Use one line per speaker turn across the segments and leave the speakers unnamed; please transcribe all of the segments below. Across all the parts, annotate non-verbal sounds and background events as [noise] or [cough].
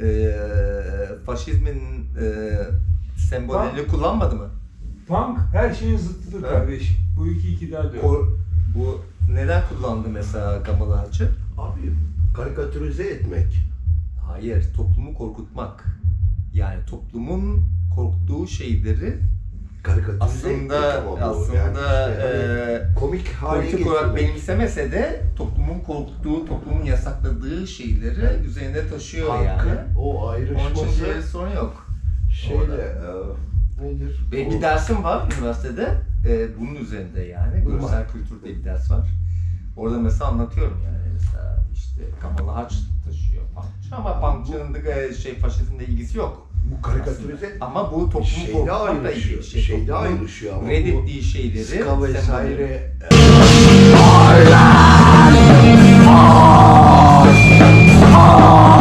eee faşizmin eee sembollerini kullanmadı mı?
Punk her şeyin zıttıdır
Evet.
kardeş. Bu iki iki daha diyor.
O, bu neden kullandı mesela Gamal Ağacı?
Abi karikatürize etmek.
Hayır, toplumu korkutmak. Yani toplumun korktuğu şeyleri
Karikatürize
aslında aslında
yani işte
eee,
hani komik hale
politik olarak benimsemese de toplumun korktuğu, toplumun yasakladığı şeyleri üzerine taşıyor
Punk'ın
yani.
O
Onun için
ayrışması
bir sorun yok.
şeyle e, nedir? O-
bir dersim var üniversitede e, bunun üzerinde yani. Görsel kültür diye bir ders var. Orada mesela anlatıyorum yani mesela işte Kamal Haç taşıyor punkçı ama punkçının da e, şey faşizmle ilgisi yok.
Bu karikatürize
Ama bu toplumu
şeyde ayrışıyor.
şey.
Şeyde ayrışıyor ama
reddettiği şeyleri
ska vesaire Adam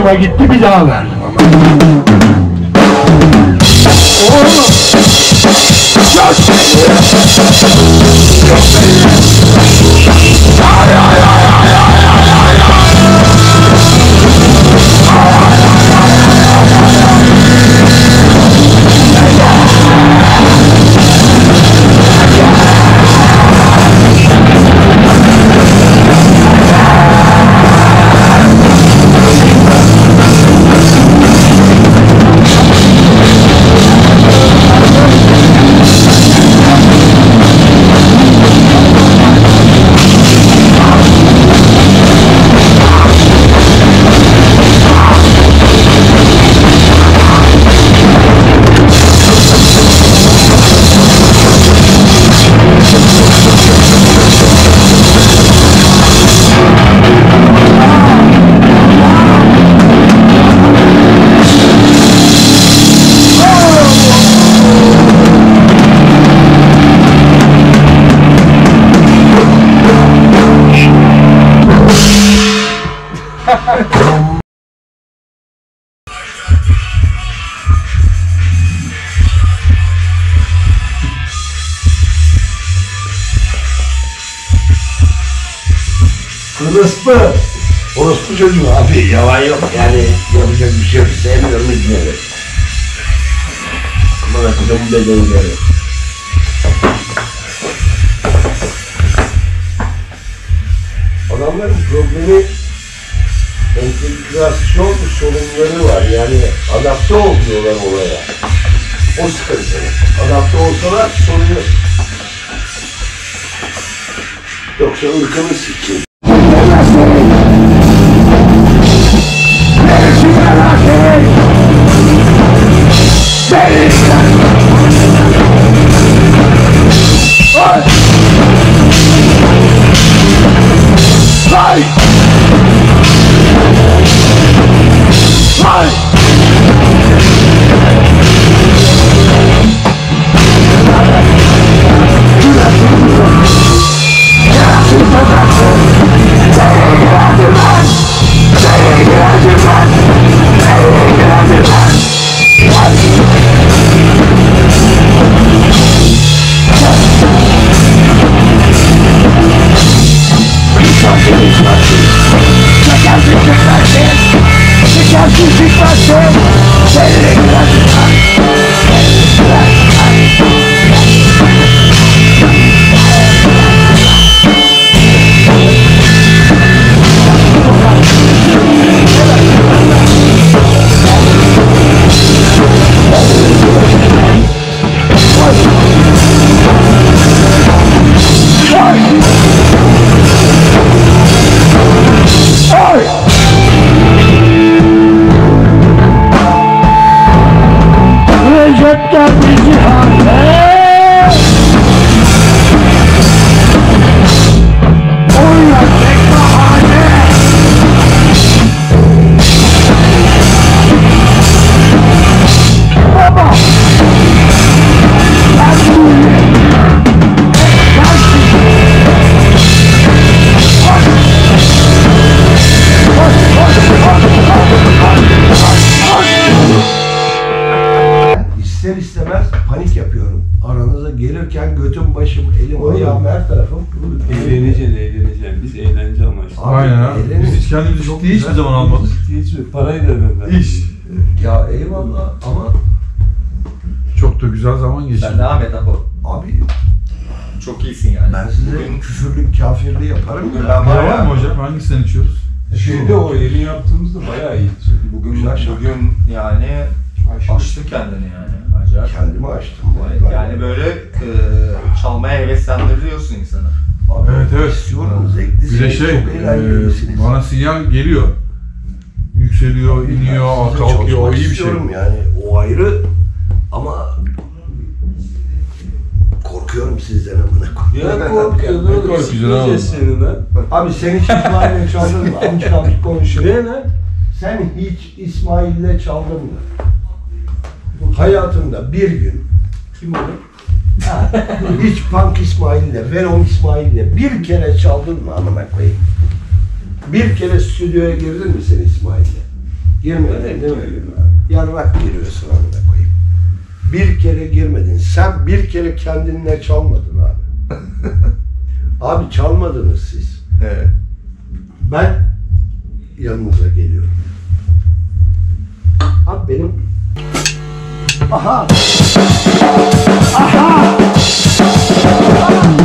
hoşuma gitti bir daha ver. Oğlum. Çok Orospu. Orospu çocuğu abi yalan yok yani yapacak bir şey yok sevmiyorum izleri. Ama da kızımın da değilleri. Adamların problemi entegrasyon sorunları var. Yani adapte olmuyorlar olaya. O sıkıntı. Adapte olsalar sorun yok. Yoksa ırkını sikeyim. Eğlenin.
Biz hiç kendimizi
Çok
ciddiye hiçbir zaman almadık.
Hiç parayı da önemli.
İş.
Ya eyvallah ama
Çok da güzel zaman geçti.
Sen devam et Apo.
abi
Çok iyisin yani.
ben size
Bugün-
küfürlük, kafirliği yaparım
Bugün ben
Ne
var
mı hocam? Hangisinden içiyoruz?
Şeyde o yeni yaptığımızda bayağı iyi.
Bugün,
Güzel
bugün yani
Aşırı.
açtı kendini yani. Acayip.
Kendimi açtım.
Yani böyle e, çalmaya heveslendiriyorsun insanı.
Abi,
Evet, evet.
İstiyorum, zevklisiniz,
Bir de şey,
çok
e, bana sinyal geliyor. Yükseliyor, iniyor,
Sizinle
kalkıyor. O iyi bir şey.
Yani o ayrı ama korkuyorum sizden amına koyayım.
Ya korkuyorsun
Ne
oğlum.
korkuyorsun oğlum?
seni lan.
Abi sen hiç İsmail'le çaldın mı? Amcık amcık konuşuyor.
Ne lan?
Sen hiç İsmail'le çaldın mı? Hayatında bir gün
Kim o
hiç Punk İsmail'le, Venom İsmail'le bir kere çaldın mı amına koyayım? Bir kere stüdyoya girdin mi sen İsmail'le? Girmedin değil mi? Yarrak giriyorsun amına koyayım. Bir kere girmedin. Sen bir kere kendinle çalmadın abi. [laughs] abi çalmadınız siz.
Evet.
Ben yanınıza geliyorum. Abi benim... Aha!
Çok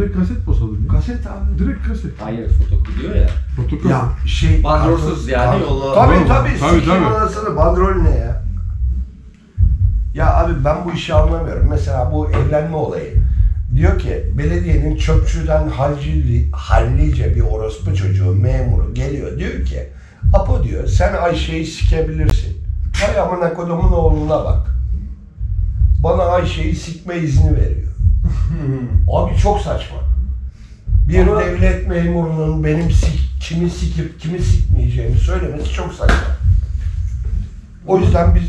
direkt kaset basalım ya.
Kaset abi.
Direkt kaset.
Hayır fotokopi diyor ya.
Fotokopi.
Ya şey...
Bandrolsuz yani yolla.
Tabii
Tabii,
tabii.
tabii,
anasını bandrol ne ya? Ya abi ben bu işi anlamıyorum. Mesela bu evlenme olayı. Diyor ki belediyenin çöpçüden halcili, hallice bir orospu çocuğu memuru geliyor. Diyor ki Apo diyor sen Ayşe'yi sikebilirsin. Hay amına kodumun oğluna bak. Bana Ayşe'yi sikme izni veriyor. [laughs] Abi çok saçma. Bir
Ama-
devlet memurunun benim sik, kimi sikip kimi sikmeyeceğimi söylemesi çok saçma. O yüzden biz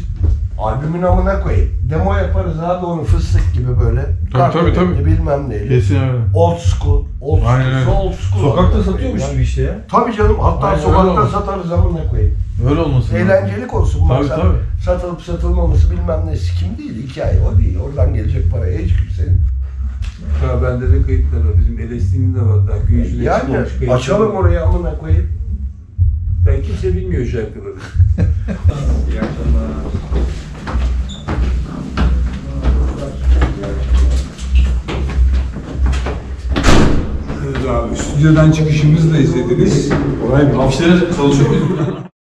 albümün amına koyayım. Demo yaparız abi onu fıstık gibi böyle.
Tabii, tabii, tabii.
Bilmem neyle.
Kesin öyle.
Old school. Old school.
Aynen.
Old school.
Sokakta satıyormuş gibi işte ya.
Tabii canım. Hatta
Aynen
sokakta satarız amına koyayım.
Öyle olmasın.
Eğlencelik olsun.
Tabii, tabii.
Satılıp satılmaması bilmem ne kim değil. Hikaye o değil. Oradan gelecek paraya hiç kimsenin.
Ha bende de kayıtlar var. Bizim LSD'nin de var daha gün yüzüne
Yani
çıkmamış kayıtlar
açalım
var.
orayı amına koyayım.
Ben kimse bilmiyor şarkıları. [laughs]
İyi akşamlar.
Abi, stüdyodan çıkışımızı da izlediniz. Olay bir.
Afişlere çalışıyor muyuz?